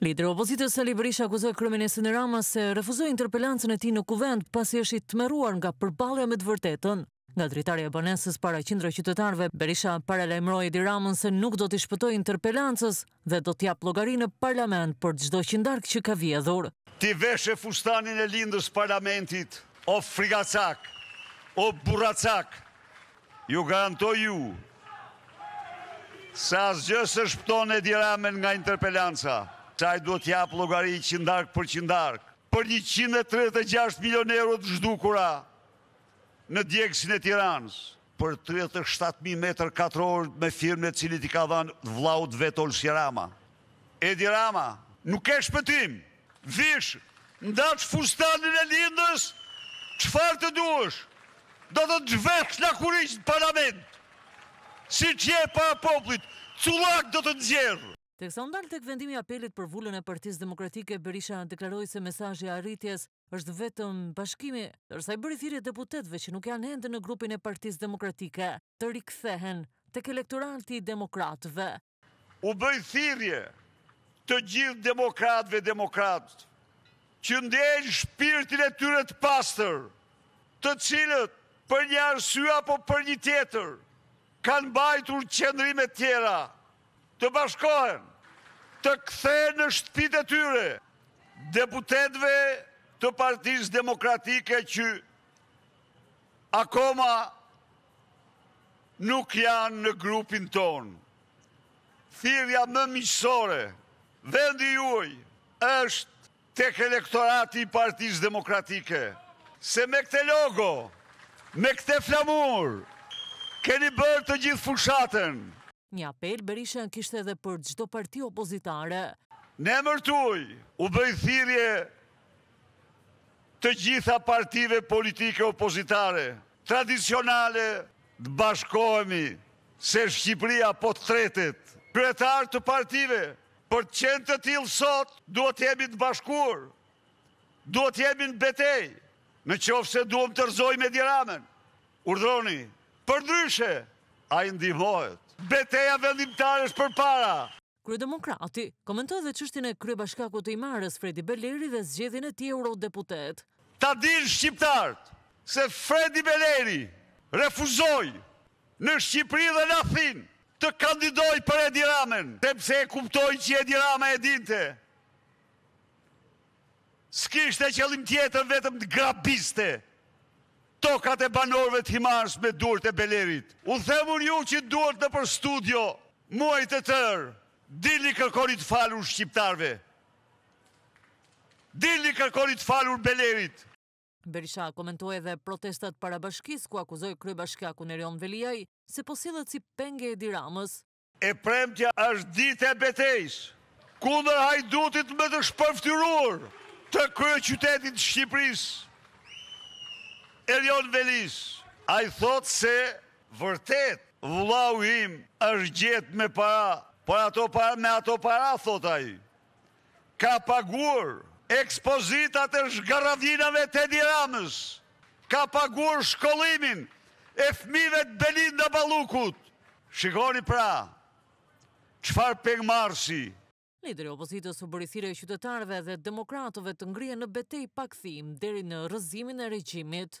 Lideri i opozitës Sali Berisha akuzoi kryeministrin Rama se refuzoi interpelancën e tij në Kuvend pasi është i tmerruar nga përballja me të vërtetën nga dritarja e banesës para qindra qytetarëve. Berisha paralajmëroi Edi Ramën se nuk do t'i shpëtojë interpelancës dhe do të japë llogari në Parlament për çdo qindarkë që ka vjedhur. T'i veshe fustanin e Lindës parlamentit o frigacak o burracak Ju garantoj ju se asgjë s'e shpëton Edi Ramen nga interpelanca, se ai duhet të japë llogari qindarkë për qindarkë, për njëqind e tridhjetë e gjashtë milionë euro të zhdukura në djegësin e Tiranës, për tridhjetë e shtatë mijë metër katrorë me firmën e cilit i ka dhanë vllaut vet Olsi Rama. Edi Rama, nuk ke shpëtim! Vish, ndaç fustanin e Lindës, çfarë të duash, do të të zhvesh lakuriq në parlament, siç je para popullit, cullak do të nxjerr! Teksa u ndal tek vendimi i apelit për vulën e Partisë Demokratike, Berisha deklaroi se mesazhi i arritjes është vetëm bashkimi, ndërsa i bëri thirrje deputetëve që nuk janë ende në grupin e Partisë Demokratike të rikthehen tek elektorati i demokratëve. U bëj thirrje të gjithë demokratëve demokratë që ndjejnë shpirtin e tyre të pastër, të cilët për një arsye apo për një tjetër kanë mbajtur qëndrime të tjera, të bashkohen, të kthehen në shtëpitë e tyre deputetëve të Partisë Demokratike që akoma nuk janë në grupin tonë. Thirrja më miqësore, vendi juaj është tek elektorati i Partisë Demokratike, se me këtë logo, me këtë flamur keni bërë të gjithë fushatën. Një apel Berisha kishte edhe për çdo parti opozitare. Në emër tuaj u bëj thirrje të gjitha partive politike opozitare tradicionale të bashkohemi se Shqipëria po tretet. Kryetarë të partive, për të qenë të tillë sot duhet të jemi të bashkuar, duhet të jemi në betejë, në qoftë se duam të rrëzojmë Edi Ramën. Urdhëroni! Përndryshe, ai ndihmohet! Beteja vendimtare është përpara! Kryedemokrati, komentoi dhe çështjen e kryebashkakut të Himarës, Fredi Beleri dhe zgjedhjen e tij eurodeputet. Ta dinë shqiptarët se Fredi Beleri refuzoi në Shqipëri dhe në Athinë të kandidojë për Edi Ramen, sepse e kuptoi që Edi Rama e dinte S'kishte qëllim tjetër vetëm të grabiste tokat e banorëve të Himarës me duart e Belerit. U them unë ju që dolët nëpër studio muaj të tërë dilni kërkoni të falur shqiptarëve. Dilni kërkoni të falur Belerit. Berisha komentoi edhe protestat para bashkisë ku akuzoi kryebashkiakun Erion Veliaj se po sillet si peng i Edi Ramës. E premtja është ditë e betejës kundër hajdutit më të shpërfytyruar të kryeqytetit të Shqipërisë, Erion Velisë. Ai thotë se vërtet vëllau im është gjetë me para, por ato para, me ato para, thotë ai, ka paguar ekspozitat e zhgarravinave të Edi Ramës, ka paguar shkollimin e fëmijëve të Belinda Ballukut. Shikoni pra, çfarë pengmarrësi! Lideri i opozitës u bëri thirrje qytetarëve dhe demokratëve të ngrihen në betejë pa kthim deri në rrëzimin e regjimit.